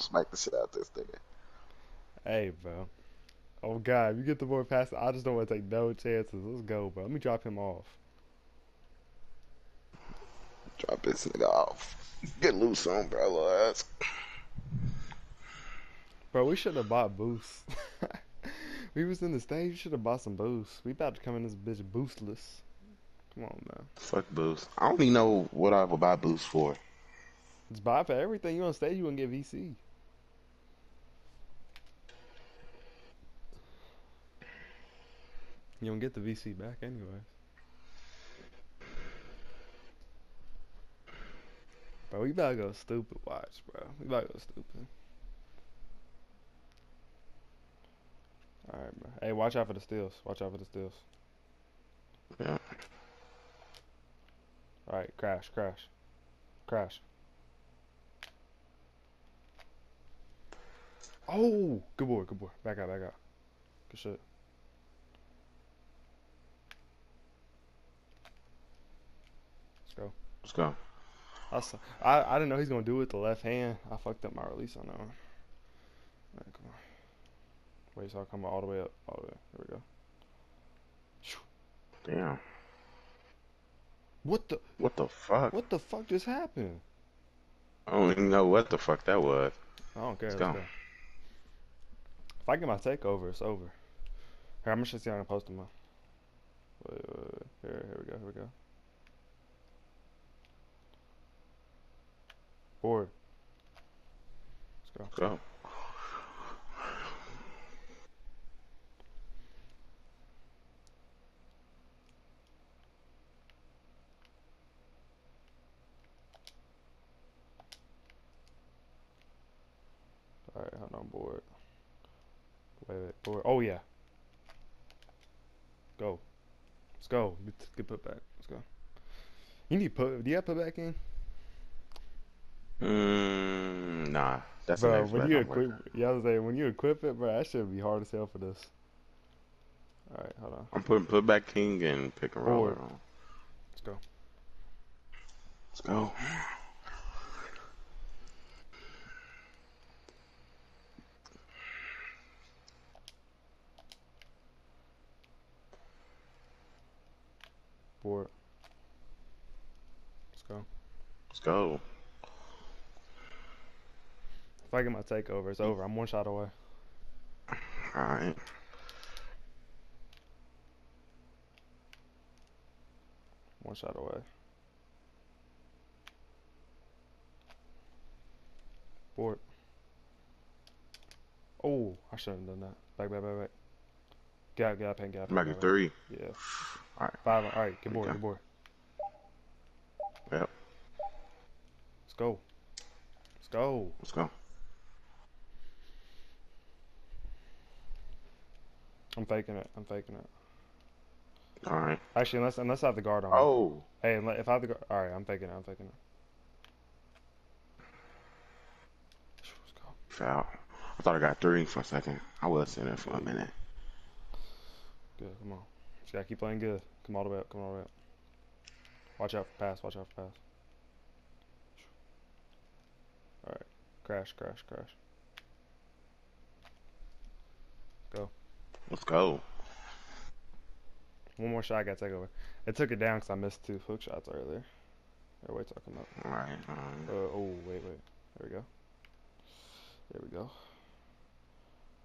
smack the shit out this nigga. Hey, bro. Oh God, if you get the boy past, I just don't want to take no chances. Let's go, bro. Let me drop him off. Drop this nigga off. Get loose on, bro. little ass. Bro, we should have bought boosts. we was in the stage. We should have bought some boosts. We about to come in this bitch boostless. Come on, man. Fuck boost. I don't even know what I would buy boost for. It's buy for everything. You on stage, you gonna get VC. You don't get the VC back anyways. Bro, we about to go stupid. Watch, bro. We about to go stupid. Alright, bro. Hey, watch out for the steals. Watch out for the steals. Yeah. Alright, crash, crash. Crash. Oh! Good boy, good boy. Back out, back out. Good shit. Let's go. Let's go. I, saw, I, I didn't know he's gonna do it with the left hand. I fucked up my release on that one. Come on. Wait, so I'll come all the way up. All the way. There we go. Damn. What the What the fuck? what the fuck just happened? I don't even know what the fuck that was. I don't care. Let's Let's go. go. If I get my takeover, it's over. Here, I'm just see how I can post them. up. Wait, wait, wait. Here, here we go. Here we go. Board. Let's go. Go. Alright, hold on, board. Wait, wait, board. Oh, yeah. Go. Let's go. Get, get put back. Let's go. You need put. Do you have put back in? Mm, nah. That's bro, when you equip, yeah, I was saying when you equip it, bro, that should be hard as hell for this. All right, hold on. I'm putting put back king and pick and roll. Let's go. Let's go. Board. Let's go. Let's go. If I get my takeover, it's over. I'm one shot away. All right. One shot away. Board. Oh, I shouldn't have done that. Back, back, back, back. Get out, get out, paint, get out. Back at three. Yeah. All right. Five. All right, get board, Okay. get board. Yep. Let's go. Let's go. Let's go. I'm faking it. I'm faking it. All right. Actually, unless unless I have the guard on. Oh. Hey, if I have the guard, all right, I'm faking it. I'm faking it. Let's go. Foul. I thought I got three for a second. I was in it for a minute. Good. Come on. Just gotta keep playing good. Come all the way up. Come all the way up. Watch out for pass. Watch out for pass. All right. Crash. Crash. Crash. Let's go. One more shot. I gotta take over. It took it down because I missed two hook shots earlier. There, wait I come up. All right. All right. Uh, oh, wait, wait. There we go. There we go.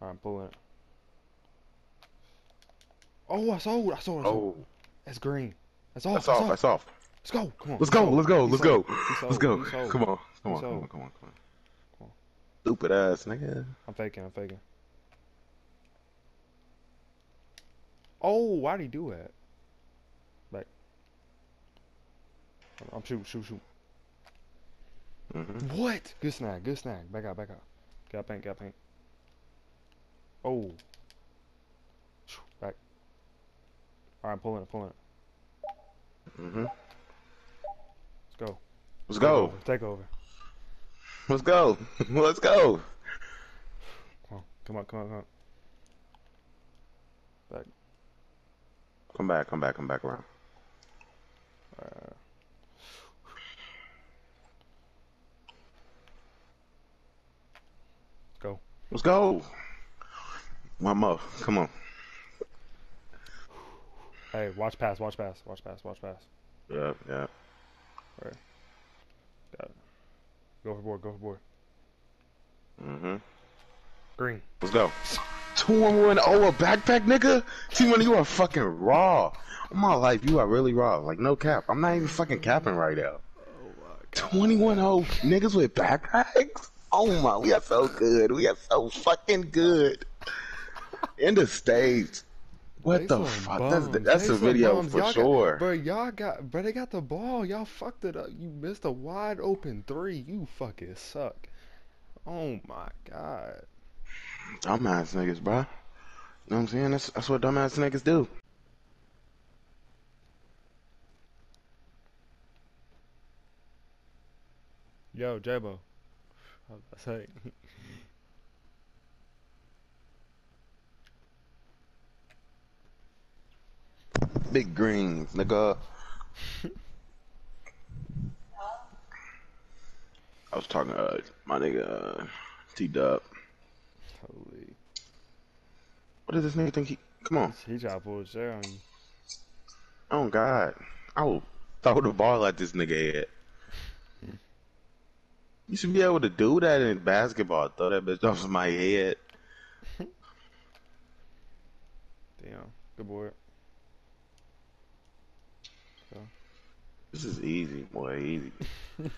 Alright, I'm pulling it. Oh, I sold. I sold. I sold. Oh. That's green. That's off. That's That's off. That's off. Let's go. Come on. Let's go. Let's go. Let's go. Let's go. He sold. Come on. Come on. Come on. Come on. Come on. Come on. Stupid ass nigga. I'm faking. I'm faking. Oh, why'd he do that? Back. I'm shoot, shoot, shoot. hmm What? Good snag. Good snag. Back out. Back out. Got paint. Got paint. Oh. Back. All right, I'm pulling it. Pulling it. Mm hmm Let's go. Let's Take go. over, Take over. Let's go. Let's go. Come on. Come on. Come on. Come on. Come back. Come back. Come back around. Uh, go. Let's go. One more. Come on. Hey, watch pass, watch pass, watch pass, watch pass. Yeah, yeah. Go for board, go for board. Mm-hmm. Green. Let's go. Two and one. Oh, a backpack, nigga. See, when you are fucking raw. My life, you are really raw. Like no cap. I'm not even fucking capping right now. Oh my 21 old niggas with backpacks. Oh my, we are so good. We are so fucking good. In the states. What the fuck? That's, that's a video for sure. Got, bro, y'all got, bro, they got the ball. Y'all fucked it up. You missed a wide open three. You fucking suck. Oh my god. Dumbass niggas, bro. You know what I'm saying? That's, that's what dumbass niggas do. Yo, J Bo. I was about to say. Big greens, nigga. I was talking to uh, my nigga uh, T Dub. What does this nigga think he? Come on. He tried to pull his chair on you. Oh God. I will throw the ball at this nigga head. You should be able to do that in basketball. Throw that bitch off my head. Damn. Good boy. This is easy, boy. Easy.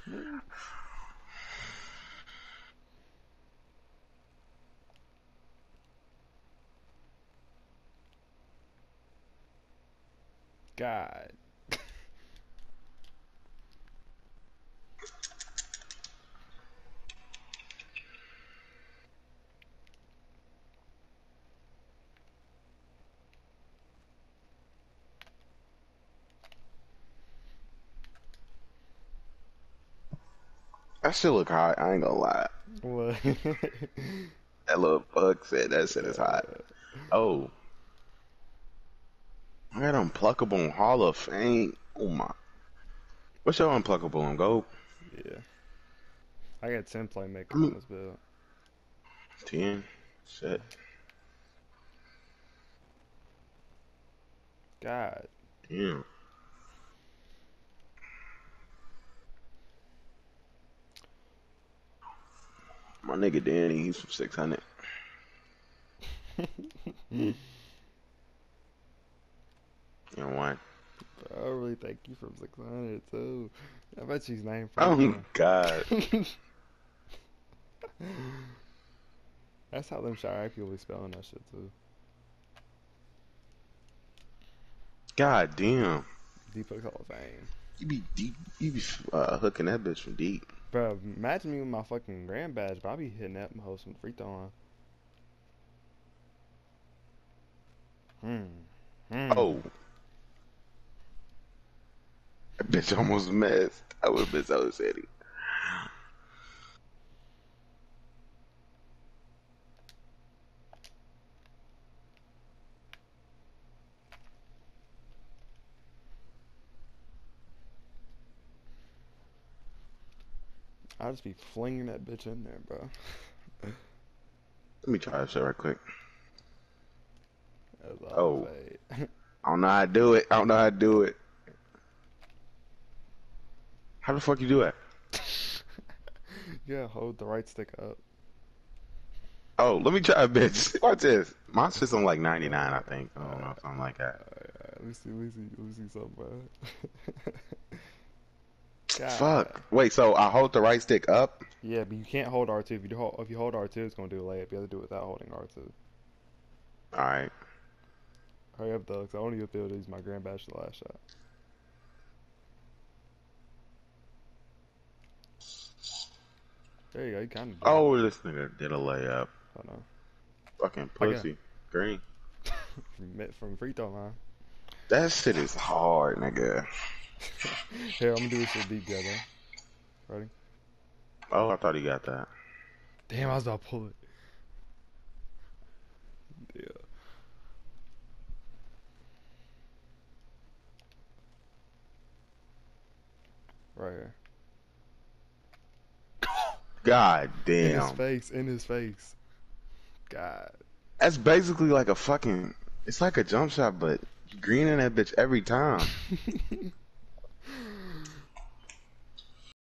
God. That shit look hot. I ain't gonna lie. What? That little fuck said that shit is hot. Oh. I got unpluckable in Hall of Fame. Oh my. What's your unpluckable on go? yeah. I got 10 playmakers Mm. on this build. Ten. Shit. God. Damn. My nigga Danny, he's from 600. You know why? I really think you from 600 too. I bet she's named Oh from God. That's how them Chiraq people be spelling that shit too. God damn. Deepak's Hall of Fame. You be deep. You be uh, hooking that bitch from deep. Bro, imagine me with my fucking grand badge, but I be hitting that host from the free throw line. Hmm. Hmm. Oh. That bitch almost missed. I would have been so city. I'll just be flinging that bitch in there, bro. Let me try this shit right quick. Oh. I don't know how to do it. I don't know how to do it. How the fuck you do it? yeah, hold the right stick up. Oh, let me try, bitch. Watch this. My shit's on like 99, I think. I don't know, something like that. Uh, let me see, let me see, let me see something, bro. Fuck. Wait, so I hold the right stick up? Yeah, but you can't hold R2. If you hold, if you hold R2, it's gonna do a layup. You have to do it without holding R2. Alright. Hurry up, though, 'cause I only able to use my grand to the last shot. There you go. You kind of. Oh, this nigga did a layup. I know. Fucking pussy. Green. From, from free throw line. That shit is hard, nigga. Here, I'm gonna do this shit deep, bro. Ready? Oh, I thought he got that. Damn, I was about to pull it. Yeah. Right here. God damn. In his face, in his face. God. That's basically like a fucking. It's like a jump shot, but green in that bitch every time.